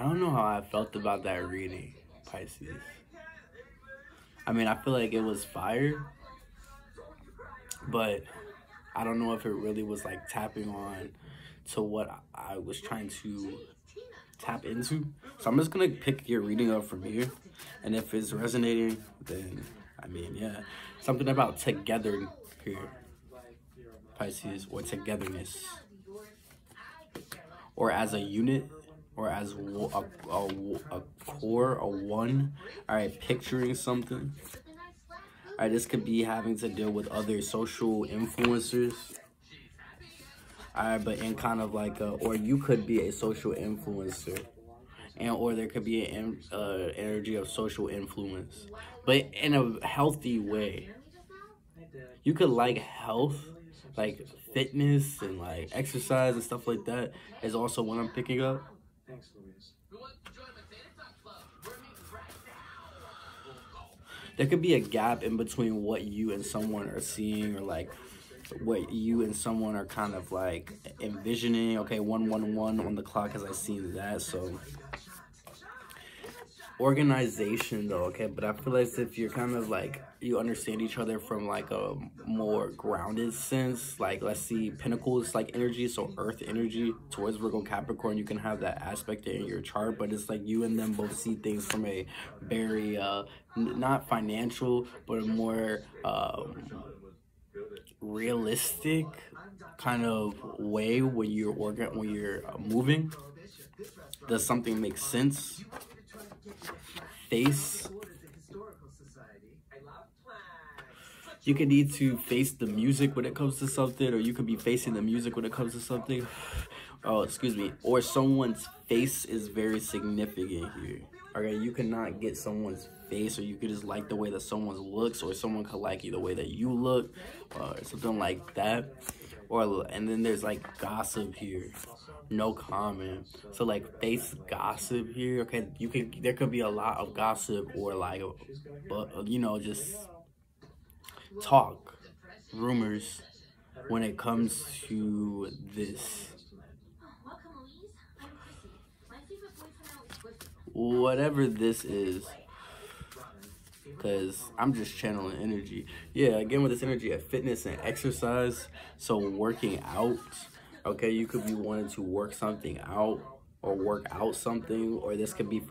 I don't know how I felt about that reading, Pisces. I mean, I feel like it was fire, but I don't know if it really was like tapping on to what I was trying to tap into. So I'm just gonna pick your reading up from here, and if it's resonating, then I mean, yeah, something about together here, Pisces, or togetherness, or as a unit, or as a, a, a core, a one. All right, picturing something. All right, this could be having to deal with other social influencers. All right, but in kind of like, a, or you could be a social influencer and or there could be an uh, energy of social influence, but in a healthy way. You could like health, like fitness and like exercise and stuff like that is also what I'm picking up. There could be a gap in between what you and someone are seeing or like what you and someone are kind of like envisioning. Okay, 111 on the clock as I see that. So organization though okay? But i feel as if you're kind of like you understand each other from like a more grounded sense. Like let's see pentacles like energy. So earth energy towards virgo capricorn you can have that aspect in your chart. But it's like you and them both see things from a very uh not financial but a more um realistic kind of way when you're organ when you're uh, moving. Does something make sense face. You can need to face the music when it comes to something, or you could be facing the music when it comes to something. Oh, excuse me. Or someone's face is very significant here. Okay, you cannot get someone's face, or you could just like the way that someone looks, or someone could like you the way that you look, or something like that. Or and then there's like gossip here no comment. So like face gossip here. Okay, you could there could be a lot of gossip or like, but you know just talk, rumors when it comes to this. Whatever this is, because I'm just channeling energy. Yeah, again with this energy of fitness and exercise, so working out okay you could be wanting to work something out or work out something or this could be